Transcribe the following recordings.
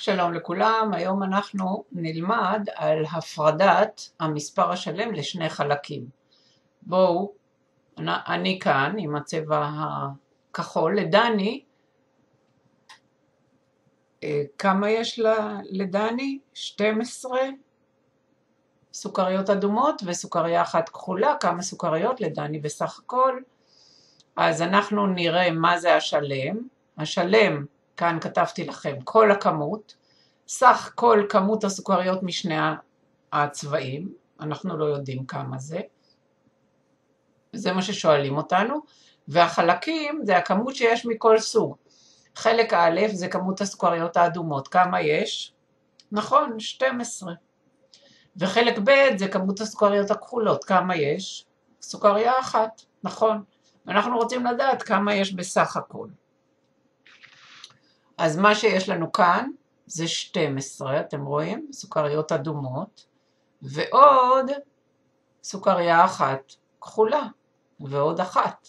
שלום לכולם, היום אנחנו נלמד על הפרדת המספר השלם לשני חלקים. בואו, אני כאן עם הצבע הכחול, לדני, אה, כמה יש לדני? 12 סוכריות אדומות וסוכריה אחת כחולה, כמה סוכריות לדני בסך הכל. אז אנחנו נראה מה זה השלם. השלם כאן כתבתי לכם כל הכמות, סך כל כמות הסוכריות משני הצבעים, אנחנו לא יודעים כמה זה, זה מה ששואלים אותנו, והחלקים זה הכמות שיש מכל סוג. חלק א' זה כמות הסוכריות האדומות, כמה יש? נכון, 12. וחלק ב' זה כמות הסוכריות הכחולות, כמה יש? סוכריה אחת, נכון. ואנחנו רוצים לדעת כמה יש בסך הכל. אז מה שיש לנו כאן זה 12, אתם רואים? סוכריות אדומות, ועוד סוכריה אחת כחולה, ועוד אחת.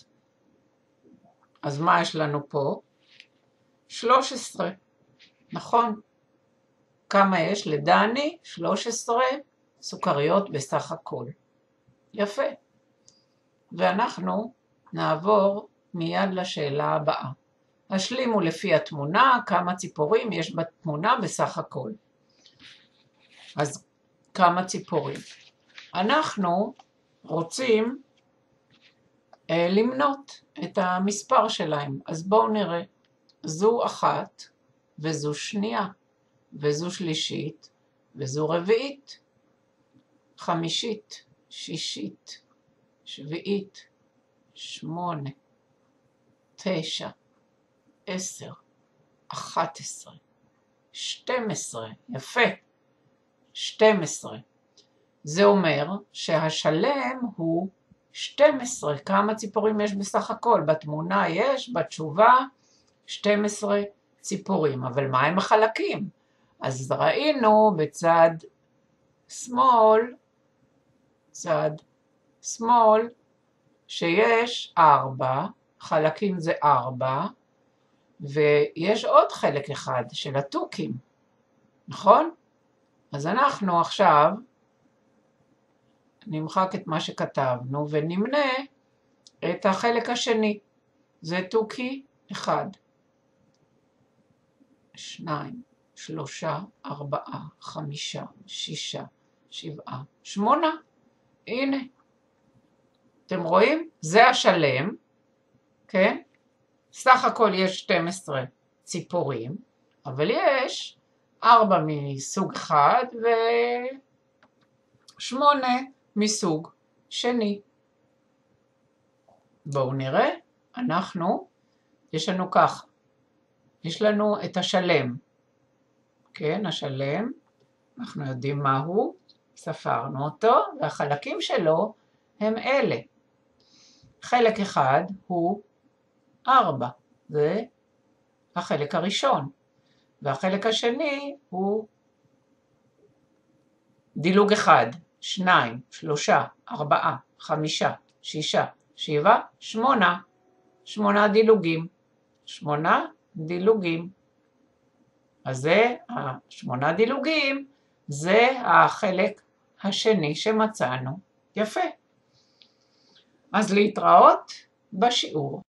אז מה יש לנו פה? 13, נכון. כמה יש? לדני 13 סוכריות בסך הכל. יפה. ואנחנו נעבור מיד לשאלה הבאה. השלימו לפי התמונה כמה ציפורים יש בתמונה בסך הכל. אז כמה ציפורים. אנחנו רוצים אה, למנות את המספר שלהם, אז בואו נראה. זו אחת, וזו שנייה, וזו שלישית, וזו רביעית, חמישית, שישית, שביעית, שמונה, תשע, עשר, אחת עשרה, שתים עשרה, יפה, שתים עשרה. זה אומר שהשלם הוא 12. כמה ציפורים יש בסך הכל? בתמונה יש, בתשובה, 12 ציפורים. אבל מה הם החלקים? אז ראינו בצד שמאל, צד שמאל, שיש 4, חלקים זה 4, ויש עוד חלק אחד של התוכים, נכון? אז אנחנו עכשיו נמחק את מה שכתבנו ונמנה את החלק השני. זה תוכי אחד, שניים, שלושה, ארבעה, חמישה, שישה, שבעה, שמונה. הנה. אתם רואים? זה השלם, כן? סך הכל יש 12 ציפורים, אבל יש 4 מסוג אחד ו-8 מסוג שני. בואו נראה, אנחנו, יש לנו כך, יש לנו את השלם, כן, השלם, אנחנו יודעים מהו, ספרנו אותו, והחלקים שלו הם אלה. חלק אחד הוא 4, זה החלק הראשון. והחלק השני הוא דילוג אחד, שניים, שלושה, ארבעה, חמישה, שישה, שבעה, שמונה, שמונה דילוגים. שמונה דילוגים. אז זה, השמונה דילוגים, זה החלק השני שמצאנו. יפה. אז להתראות בשיעור.